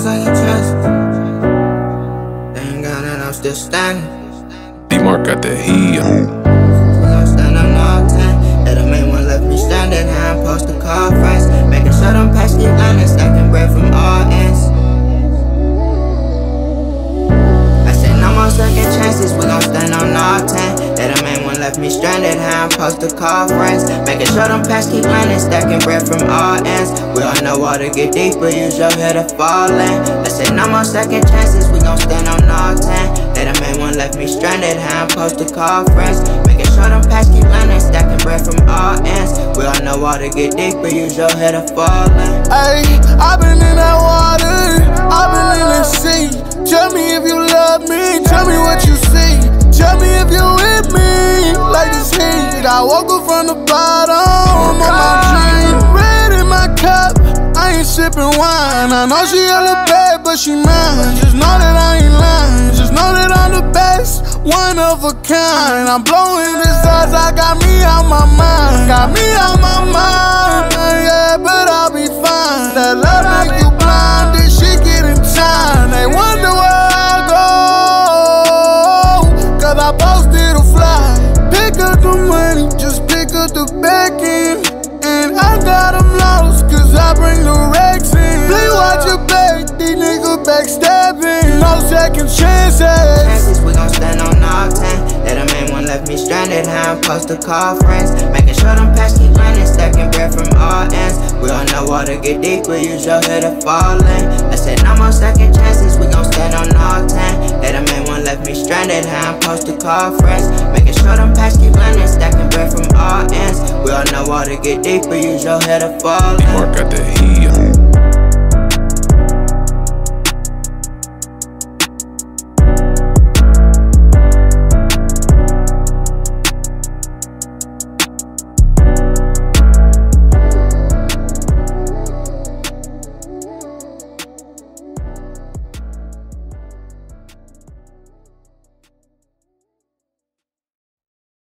second chances. They ain't got it, I'm still standing. D-Mark got that heat. I'm standing all time. That the main one left me standing. How I'm supposed to call friends. Making sure them past keep landing. Stacking bread from all left me stranded. How I'm supposed to call friends. Making sure them past keep landing. Stacking bread from all ends. We all know water get deeper. Use your head to fall in. Said no more second chances. We gon' stand on all ten. That the main one left me stranded. How I'm supposed to call friends. Making sure them past keep landing. Stacking bread from all ends. We all know water get deeper. Use your head to fall in. Ayy, i been in that water, i been in the sea. Tell me if you love me, tell me what you bottom, on my dream. Red in my cup, I ain't sipping wine. I know she hella bad, but she mine. Just know that I ain't lying. Just know that I'm the best, one of a kind. I'm blowing this odds, I got me out my mind. Got me out backstabbing. No second chances. chances, we gon' stand on all ten. That the main one left me stranded. How I'm supposed to call friends. Making sure them past keep landing. Stacking bread from all ends. We all know water get deeper. Use your head to fall in. I said no more second chances. We gon' stand on all ten. That the main one left me stranded. How I'm supposed to call friends. Making sure them past keep landing. Stacking bread from all ends. We all know water get deeper. Use your head to fall in. D-Mark got that heat.